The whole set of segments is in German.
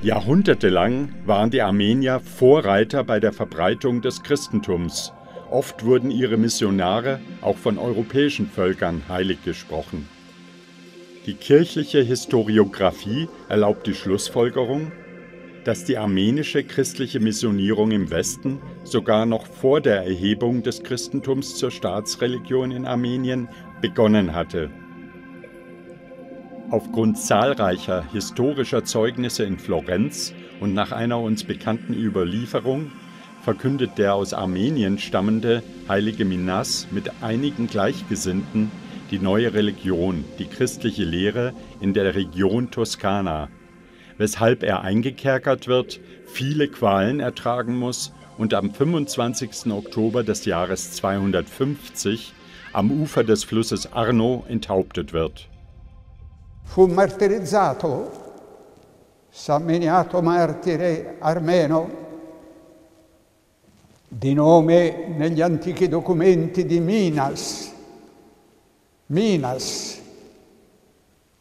Jahrhundertelang waren die Armenier Vorreiter bei der Verbreitung des Christentums. Oft wurden ihre Missionare auch von europäischen Völkern heilig gesprochen. Die kirchliche Historiographie erlaubt die Schlussfolgerung, dass die armenische christliche Missionierung im Westen sogar noch vor der Erhebung des Christentums zur Staatsreligion in Armenien begonnen hatte. Aufgrund zahlreicher historischer Zeugnisse in Florenz und nach einer uns bekannten Überlieferung verkündet der aus Armenien stammende heilige Minas mit einigen Gleichgesinnten die neue Religion, die christliche Lehre in der Region Toskana, weshalb er eingekerkert wird, viele Qualen ertragen muss und am 25. Oktober des Jahres 250 am Ufer des Flusses Arno enthauptet wird. Fu martirizzato, Samminiato martire armeno, di nome negli antichi documenti di Minas. Minas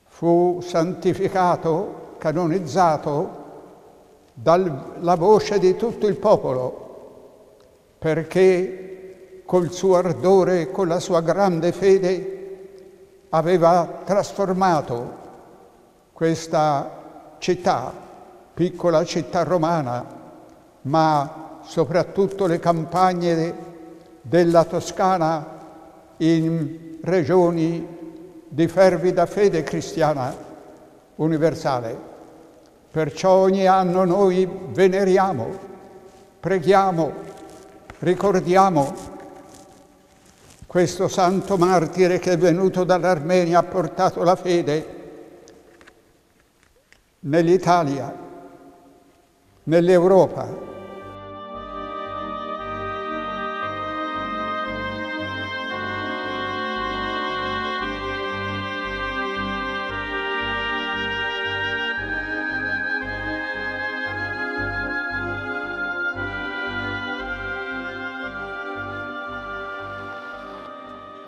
fu santificato, canonizzato dalla voce di tutto il popolo, perché col suo ardore, con la sua grande fede, aveva trasformato questa città, piccola città romana, ma soprattutto le campagne della Toscana in regioni di fervida fede cristiana universale. Perciò ogni anno noi veneriamo, preghiamo, ricordiamo questo santo martire che è venuto dall'Armenia ha portato la fede nell'Italia, nell'Europa,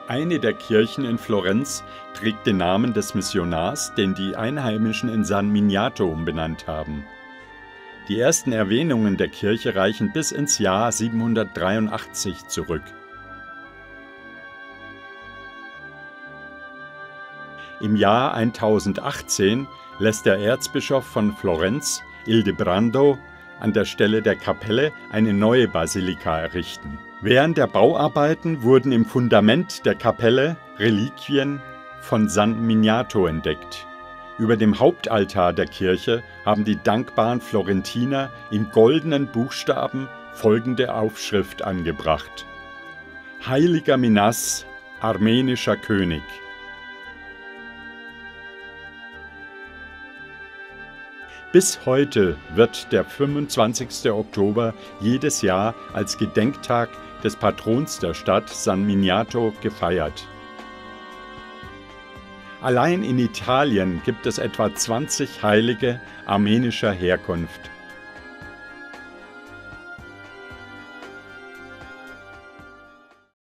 Eine der Kirchen in Florenz trägt den Namen des Missionars, den die Einheimischen in San Miniato umbenannt haben. Die ersten Erwähnungen der Kirche reichen bis ins Jahr 783 zurück. Im Jahr 1018 lässt der Erzbischof von Florenz, Ildebrando, an der Stelle der Kapelle eine neue Basilika errichten. Während der Bauarbeiten wurden im Fundament der Kapelle Reliquien von San Miniato entdeckt. Über dem Hauptaltar der Kirche haben die dankbaren Florentiner in goldenen Buchstaben folgende Aufschrift angebracht. Heiliger Minas, armenischer König. Bis heute wird der 25. Oktober jedes Jahr als Gedenktag des Patrons der Stadt San Miniato gefeiert. Allein in Italien gibt es etwa 20 Heilige armenischer Herkunft.